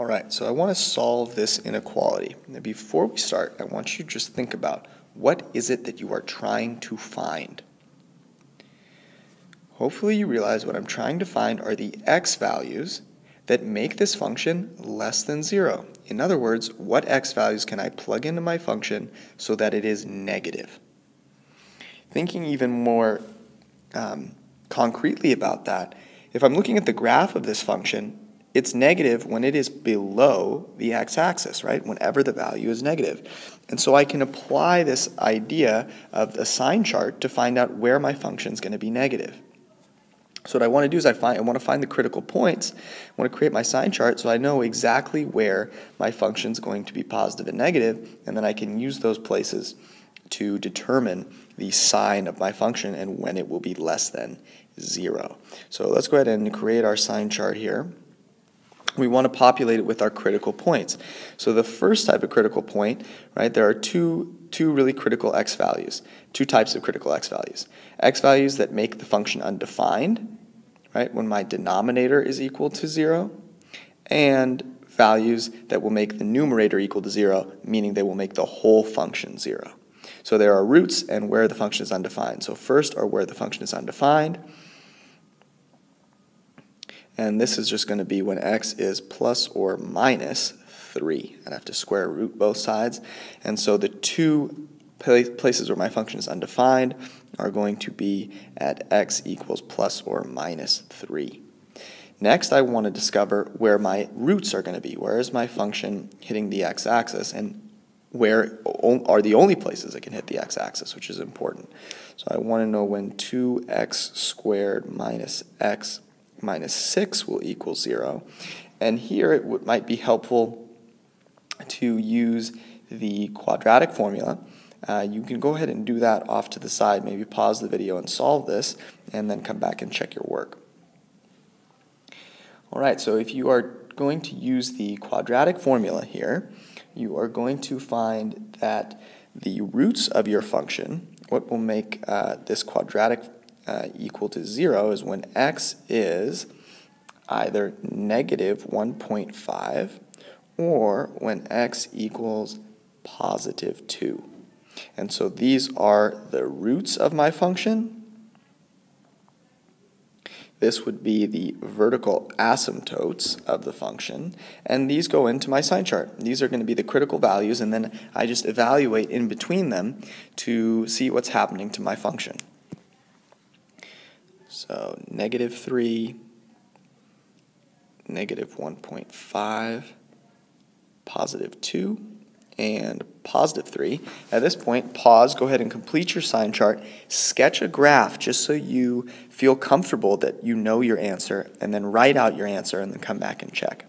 All right, so I want to solve this inequality. Now before we start, I want you to just think about what is it that you are trying to find? Hopefully you realize what I'm trying to find are the x values that make this function less than 0. In other words, what x values can I plug into my function so that it is negative? Thinking even more um, concretely about that, if I'm looking at the graph of this function, it's negative when it is below the x-axis, right? Whenever the value is negative. And so I can apply this idea of the sign chart to find out where my function is going to be negative. So what I want to do is I, find, I want to find the critical points. I want to create my sign chart so I know exactly where my function is going to be positive and negative, and then I can use those places to determine the sign of my function and when it will be less than 0. So let's go ahead and create our sign chart here we want to populate it with our critical points. So the first type of critical point, right, there are two, two really critical x values, two types of critical x values. x values that make the function undefined, right, when my denominator is equal to 0, and values that will make the numerator equal to 0, meaning they will make the whole function 0. So there are roots and where the function is undefined. So first are where the function is undefined, and this is just going to be when x is plus or minus 3. I'd have to square root both sides. And so the two places where my function is undefined are going to be at x equals plus or minus 3. Next, I want to discover where my roots are going to be. Where is my function hitting the x-axis? And where are the only places it can hit the x-axis, which is important. So I want to know when 2x squared minus x minus 6 will equal 0. And here it might be helpful to use the quadratic formula. Uh, you can go ahead and do that off to the side, maybe pause the video and solve this, and then come back and check your work. All right, so if you are going to use the quadratic formula here, you are going to find that the roots of your function, what will make uh, this quadratic uh, equal to 0 is when x is either negative 1.5 or when x equals positive 2. And so these are the roots of my function. This would be the vertical asymptotes of the function, and these go into my sign chart. These are going to be the critical values, and then I just evaluate in between them to see what's happening to my function. So negative 3, negative 1.5, positive 2, and positive 3. At this point, pause, go ahead and complete your sign chart, sketch a graph just so you feel comfortable that you know your answer, and then write out your answer and then come back and check.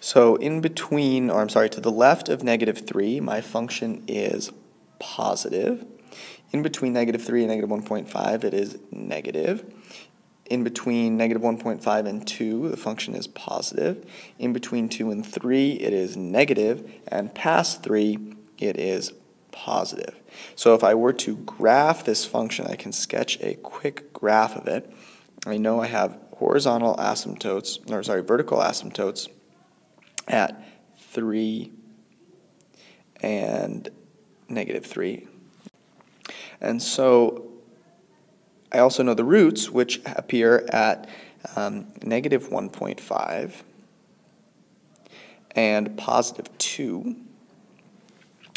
So in between, or I'm sorry, to the left of negative 3, my function is positive. In between negative 3 and negative 1.5, it is negative. In between negative 1.5 and 2, the function is positive. In between 2 and 3, it is negative. And past 3, it is positive. So if I were to graph this function, I can sketch a quick graph of it. I know I have horizontal asymptotes, or sorry, vertical asymptotes at 3 and negative 3. And so I also know the roots, which appear at um, negative 1.5 and positive 2.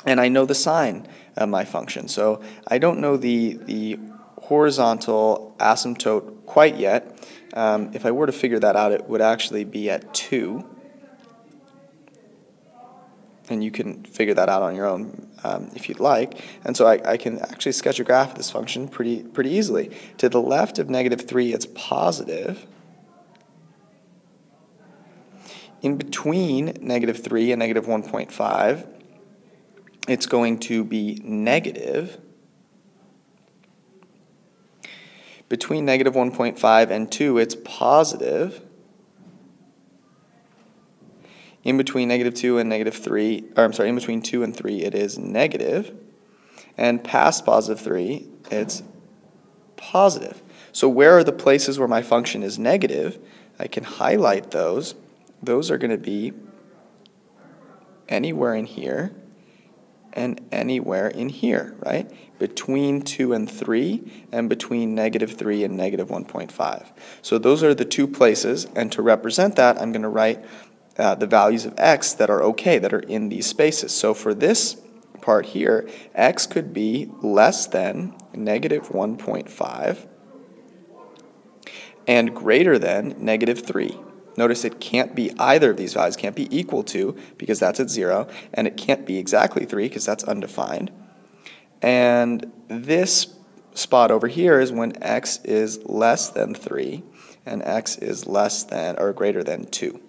And I know the sign of my function. So I don't know the, the horizontal asymptote quite yet. Um, if I were to figure that out, it would actually be at 2 and you can figure that out on your own um, if you'd like. And so I, I, can actually sketch a graph of this function pretty, pretty easily. To the left of negative 3, it's positive. In between negative 3 and negative 1.5, it's going to be negative. Between negative 1.5 and 2, it's positive in between negative 2 and negative 3, or I'm sorry, in between 2 and 3, it is negative. And past positive 3, it's positive. So where are the places where my function is negative? I can highlight those those are going to be anywhere in here and anywhere in here, right? Between 2 and 3 and between negative 3 and negative 1.5. So those are the two places, and to represent that, I'm going to write uh, the values of x that are okay, that are in these spaces. So for this part here, x could be less than negative 1.5 and greater than negative 3. Notice it can't be either of these values, can't be equal to because that's at 0, and it can't be exactly 3 because that's undefined. And this spot over here is when x is less than 3 and x is less than or greater than 2.